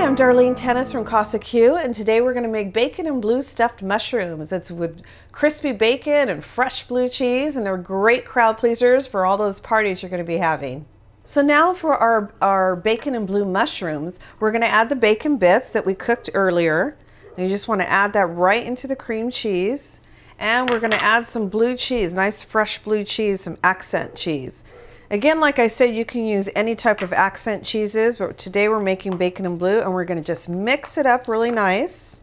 I'm Darlene Tenes from CasaQ, and today we're going to make bacon and blue stuffed mushrooms. It's with crispy bacon and fresh blue cheese, and they're great crowd pleasers for all those parties you're going to be having. So now for our, our bacon and blue mushrooms, we're going to add the bacon bits that we cooked earlier. And you just want to add that right into the cream cheese. And we're going to add some blue cheese, nice fresh blue cheese, some accent cheese. Again, like I said, you can use any type of accent cheeses, but today we're making bacon and blue and we're gonna just mix it up really nice.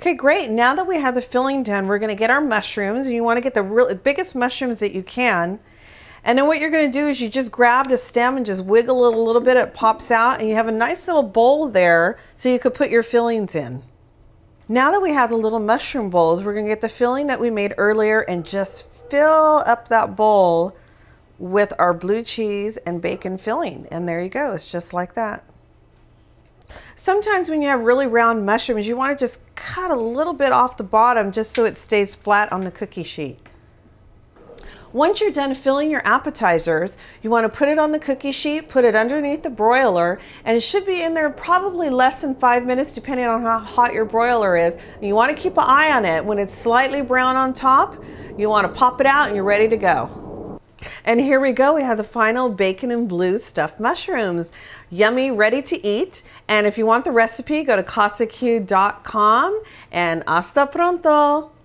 Okay, great. Now that we have the filling done, we're gonna get our mushrooms and you wanna get the real, biggest mushrooms that you can. And then what you're gonna do is you just grab the stem and just wiggle it a little bit, it pops out and you have a nice little bowl there so you could put your fillings in. Now that we have the little mushroom bowls, we're gonna get the filling that we made earlier and just fill up that bowl with our blue cheese and bacon filling. And there you go, it's just like that. Sometimes when you have really round mushrooms, you want to just cut a little bit off the bottom just so it stays flat on the cookie sheet. Once you're done filling your appetizers, you want to put it on the cookie sheet, put it underneath the broiler, and it should be in there probably less than five minutes depending on how hot your broiler is. And you want to keep an eye on it. When it's slightly brown on top, you want to pop it out and you're ready to go. And here we go. We have the final bacon and blue stuffed mushrooms. Yummy, ready to eat. And if you want the recipe, go to casaq.com and hasta pronto.